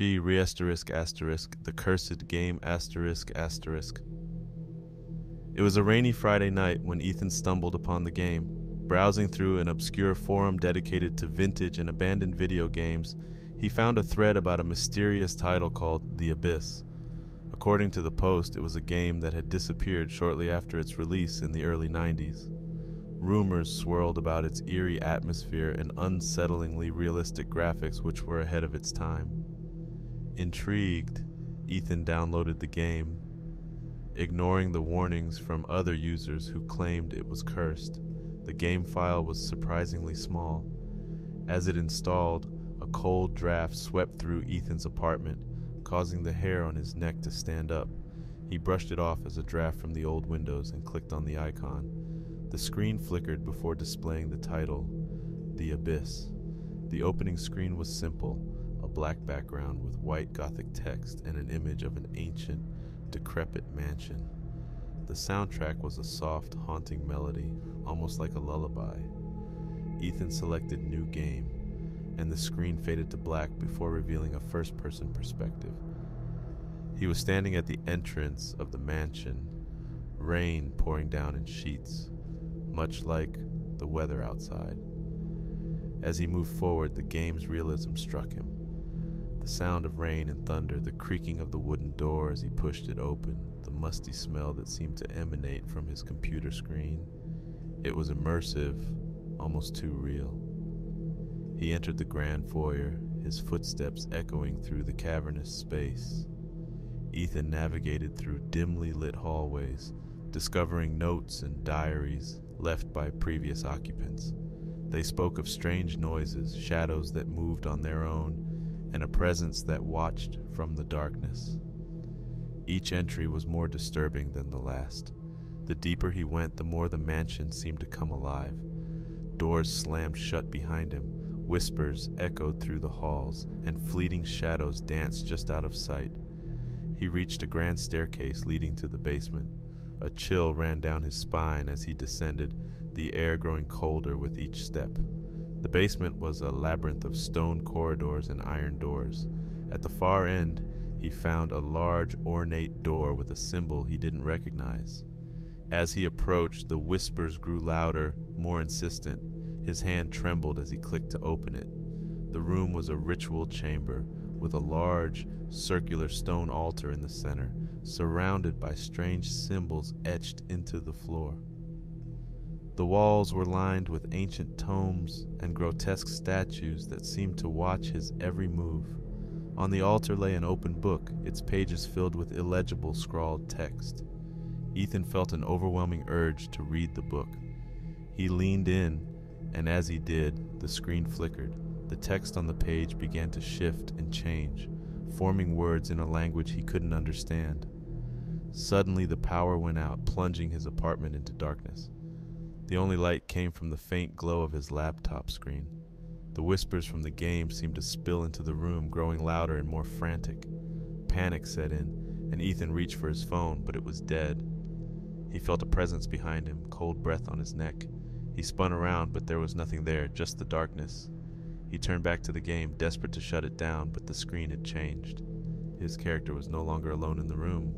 She re asterisk asterisk, the cursed game asterisk asterisk. It was a rainy Friday night when Ethan stumbled upon the game. Browsing through an obscure forum dedicated to vintage and abandoned video games, he found a thread about a mysterious title called The Abyss. According to the post, it was a game that had disappeared shortly after its release in the early 90s. Rumors swirled about its eerie atmosphere and unsettlingly realistic graphics, which were ahead of its time. Intrigued, Ethan downloaded the game, ignoring the warnings from other users who claimed it was cursed. The game file was surprisingly small. As it installed, a cold draft swept through Ethan's apartment, causing the hair on his neck to stand up. He brushed it off as a draft from the old Windows and clicked on the icon. The screen flickered before displaying the title, The Abyss. The opening screen was simple black background with white Gothic text and an image of an ancient, decrepit mansion. The soundtrack was a soft, haunting melody, almost like a lullaby. Ethan selected New Game, and the screen faded to black before revealing a first person perspective. He was standing at the entrance of the mansion, rain pouring down in sheets much like the weather outside. As he moved forward, the game's realism struck him. The sound of rain and thunder, the creaking of the wooden door as he pushed it open, the musty smell that seemed to emanate from his computer screen. It was immersive, almost too real. He entered the grand foyer, his footsteps echoing through the cavernous space. Ethan navigated through dimly lit hallways, discovering notes and diaries left by previous occupants. They spoke of strange noises, shadows that moved on their own, and a presence that watched from the darkness. Each entry was more disturbing than the last. The deeper he went, the more the mansion seemed to come alive. Doors slammed shut behind him, whispers echoed through the halls, and fleeting shadows danced just out of sight. He reached a grand staircase leading to the basement. A chill ran down his spine as he descended, the air growing colder with each step. The basement was a labyrinth of stone corridors and iron doors. At the far end, he found a large, ornate door with a symbol he didn't recognize. As he approached, the whispers grew louder, more insistent. His hand trembled as he clicked to open it. The room was a ritual chamber with a large, circular stone altar in the center, surrounded by strange symbols etched into the floor. The walls were lined with ancient tomes and grotesque statues that seemed to watch his every move. On the altar lay an open book, its pages filled with illegible scrawled text. Ethan felt an overwhelming urge to read the book. He leaned in, and as he did, the screen flickered. The text on the page began to shift and change, forming words in a language he couldn't understand. Suddenly, the power went out, plunging his apartment into darkness. The only light came from the faint glow of his laptop screen. The whispers from the game seemed to spill into the room, growing louder and more frantic. Panic set in, and Ethan reached for his phone, but it was dead. He felt a presence behind him, cold breath on his neck. He spun around, but there was nothing there, just the darkness. He turned back to the game, desperate to shut it down, but the screen had changed. His character was no longer alone in the room.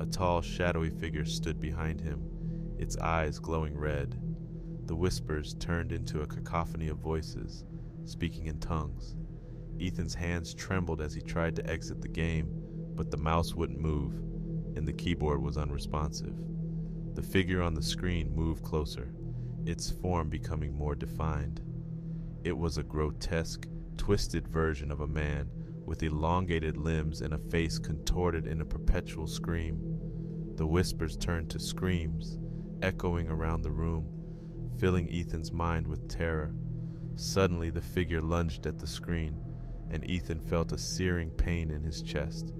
A tall, shadowy figure stood behind him, its eyes glowing red. The whispers turned into a cacophony of voices, speaking in tongues. Ethan's hands trembled as he tried to exit the game, but the mouse wouldn't move, and the keyboard was unresponsive. The figure on the screen moved closer, its form becoming more defined. It was a grotesque, twisted version of a man with elongated limbs and a face contorted in a perpetual scream. The whispers turned to screams, echoing around the room, filling Ethan's mind with terror. Suddenly, the figure lunged at the screen, and Ethan felt a searing pain in his chest.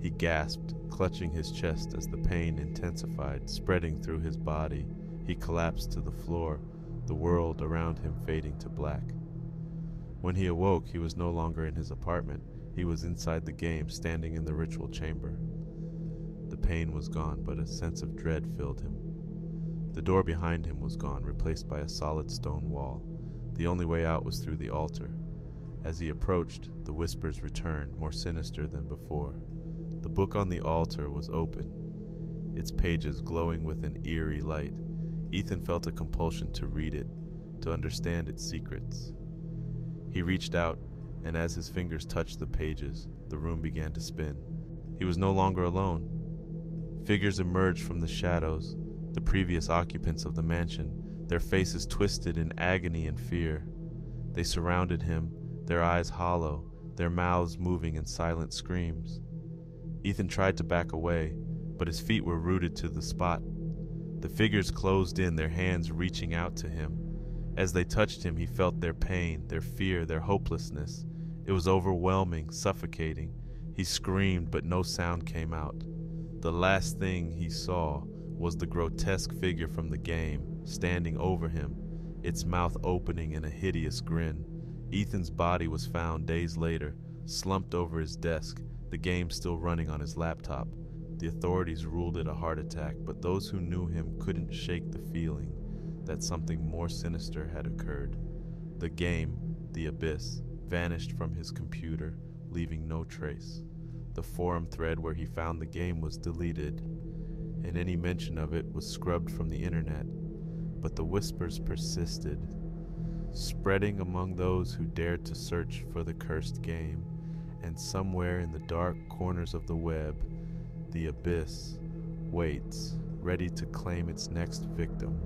He gasped, clutching his chest as the pain intensified, spreading through his body. He collapsed to the floor, the world around him fading to black. When he awoke, he was no longer in his apartment. He was inside the game, standing in the ritual chamber. The pain was gone, but a sense of dread filled him. The door behind him was gone, replaced by a solid stone wall. The only way out was through the altar. As he approached, the whispers returned, more sinister than before. The book on the altar was open, its pages glowing with an eerie light. Ethan felt a compulsion to read it, to understand its secrets. He reached out, and as his fingers touched the pages, the room began to spin. He was no longer alone. Figures emerged from the shadows, the previous occupants of the mansion, their faces twisted in agony and fear. They surrounded him, their eyes hollow, their mouths moving in silent screams. Ethan tried to back away, but his feet were rooted to the spot. The figures closed in, their hands reaching out to him. As they touched him, he felt their pain, their fear, their hopelessness. It was overwhelming, suffocating. He screamed, but no sound came out. The last thing he saw was the grotesque figure from the game, standing over him, its mouth opening in a hideous grin. Ethan's body was found days later, slumped over his desk, the game still running on his laptop. The authorities ruled it a heart attack, but those who knew him couldn't shake the feeling that something more sinister had occurred. The game, the abyss, vanished from his computer, leaving no trace. The forum thread where he found the game was deleted, and any mention of it was scrubbed from the internet. But the whispers persisted, spreading among those who dared to search for the cursed game and somewhere in the dark corners of the web, the abyss waits, ready to claim its next victim.